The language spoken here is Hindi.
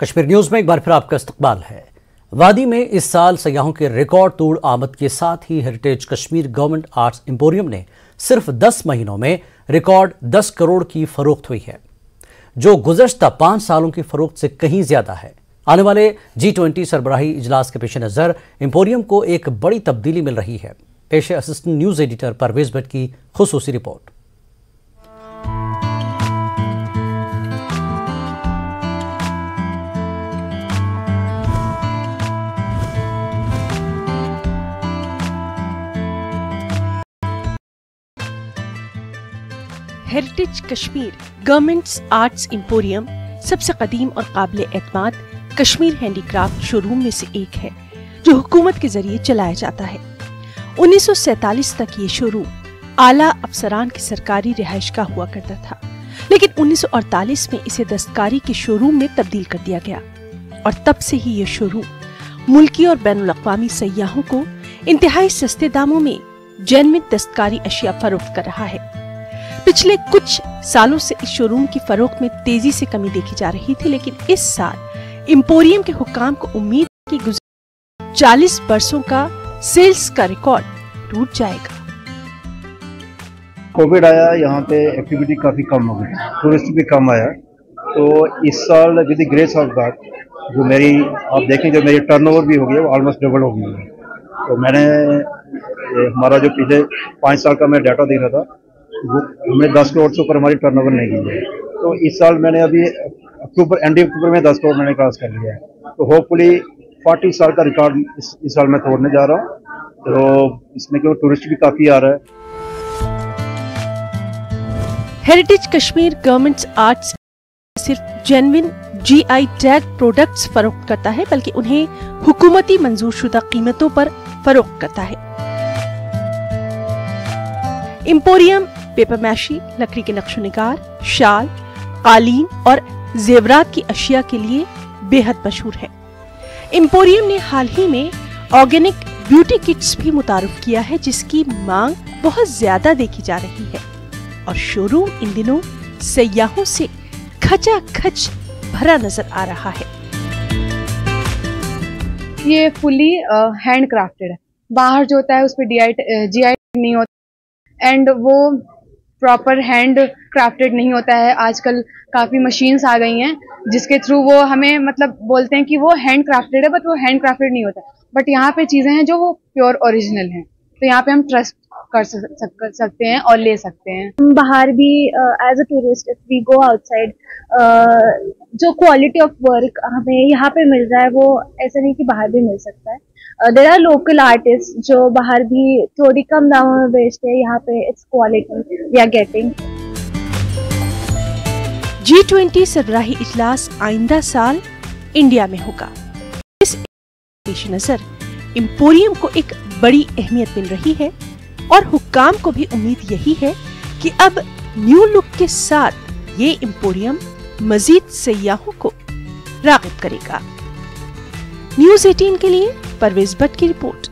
कश्मीर न्यूज़ में एक बार फिर आपका इस्तकबाल है। वादी में इस साल सयाहों के रिकॉर्ड तोड़ आमद के साथ ही heritage Kashmir government arts emporium ने सिर्फ़ 10 महीनों में रिकॉर्ड 10 करोड़ की फरोख्त हुई है, जो गुजशत पाँच सालों की फरोख्त से कहीं ज़्यादा है। आने वाले जी ट्वेंटी सरबराही इजलास के पेश नज़र एम्पोरियम को एक बड़ी तब्दीली मिल रही है, पेश assistant news editor Parvez Bhatt की खसूसी report. Heritage Kashmir governments arts emporium सबसे कदीम और काबिल एतमाद कश्मीर हैंडीक्राफ्ट शोरूम में से एक है, जो हुकूमत के ज़रिए चलाया जाता है। 1947 तक ये शोरूम आला अफसरान की सरकारी रिहाइश का हुआ करता था, लेकिन 1948 में इसे दस्तकारी के शोरूम में तब्दील कर दिया गया। और तब से ही ये शोरूम मुल्की और बैन अवी सयाहों को इंतहाई सस्ते दामों में जैनमिन दस्तकारी अशिया फरोख्त कर रहा है। पिछले कुछ सालों से इस शोरूम की फरोख में तेज़ी से कमी देखी जा रही थी, लेकिन इस साल इम्पोरियम के हुकाम को उम्मीद की गुजर चालीस वर्षों का सेल्स का रिकॉर्ड टूट जाएगा। कोविड आया, यहाँ पे एक्टिविटी काफ़ी कम हो गई टूरिस्ट भी कम आया। तो इस साल विद ग्रेस ऑफ़ गॉड जो मेरी, आप देखें, जो मेरी टर्नओवर भी हो गई है, वो ऑलमोस्ट डबल हो गई है। तो मैंने हमारा जो पिछले पाँच साल का मैं डाटा देख रहा था हमने दस करोड़ से ऊपर हमारी टर्नओवर नहीं की है। तो इस साल मैंने अभी अक्टूबर एंड अक्टूबर में दस करोड़ मैंने क्रॉस कर लिया है। तो होपफुली फोर्टी साल का रिकॉर्ड इस, इस साल मैं तोड़ने जा रहा हूँ। तो इसमें क्योंकि टूरिस्ट भी काफ़ी आ रहा है। हेरिटेज कश्मीर गवर्नमेंट आर्ट्स सिर्फ़ genuine G I tag products फरोख्त करता है बल्कि उन्हें हुकूमती मंजूर शुदा कीमतों पर फरोख्त करता है। इम्पोरियम पेपर मैशी, लकड़ी के नक्शो निगार, शाल, कालीन और जेवरात की अशिया के लिए बेहद मशहूर है। इम्पोरियम ने हाल ही में ऑर्गेनिक ब्यूटी किट्स भी मुतारफ किया है, जिसकी मांग बहुत ज़्यादा देखी जा रही है। और शोरूम इन दिनों सयाहों से खचा खच भरा नज़र आ रहा है। ये फुली हैंड क्राफ्टेड है। बाहर जो होता है उस पर जी आई नहीं होता। एंड वो प्रॉपर हैंड क्राफ्टेड नहीं होता है। आजकल काफ़ी मशीन्स आ गई हैं जिसके थ्रू वो हमें मतलब बोलते हैं कि वो हैंड क्राफ्टेड है बट वो हैंड क्राफ्टेड नहीं होता। बट यहाँ पे चीज़ें हैं जो वो प्योर ओरिजिनल हैं। तो यहाँ पे हम ट्रस्ट कर, सक, सकते हैं और ले सकते हैं। हम बाहर भी as a tourist if we go outside जो क्वालिटी ऑफ़ वर्क हमें यहाँ पे मिल रहा है वो ऐसा नहीं कि बाहर भी मिल सकता है। देर आर लोकल आर्टिस्ट जो बाहर भी थोड़ी कम दामों में बेचते हैं, यहाँ पे it's quality we are getting G twenty सरबराही इजलास आइंदा साल इंडिया में होगा। इस पेश नज़र इम्पोरियम को एक बड़ी अहमियत मिल रही है और हुक्काम को भी उम्मीद यही है कि अब न्यू लुक के साथ ये इम्पोरियम मजीद सयाहों को रागब करेगा। न्यूज़ 18 के लिए परवेज भट्ट की रिपोर्ट।